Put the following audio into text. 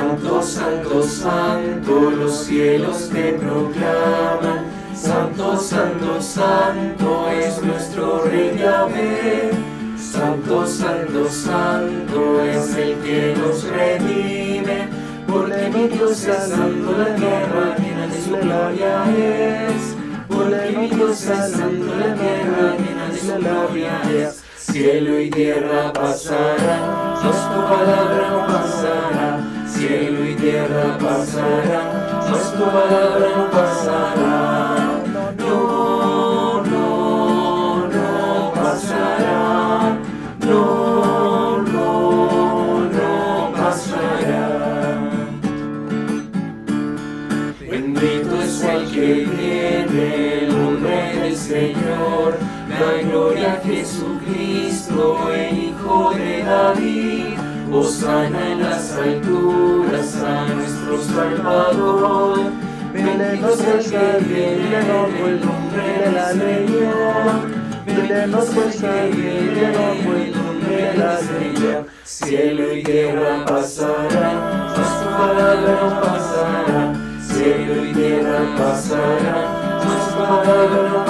Santo, santo, santo, los cielos te proclaman. Santo, santo, santo es nuestro Rey Yahvé. Santo, santo, santo es el que nos redime. Porque mi Dios es santo, la tierra llena de su gloria es. Porque mi Dios es santo, la tierra llena de su gloria es. Cielo y tierra pasarán, mas tu palabra no pasará. Cielo y tierra pasarán, mas tu palabra no pasará. No, no, no pasará. No, no, no pasará. Bendito es el que viene, el nombre del Señor. Da gloria a Jesucristo, el Hijo de David. Osana en las alturas a nuestro Salvador. Bendito es el que viene, el nombre del Señor. Bendito es el que viene, el nombre del Señor. Cielo y tierra pasarán, mas tu palabra no pasará. Cielo y tierra pasarán, mas tu palabra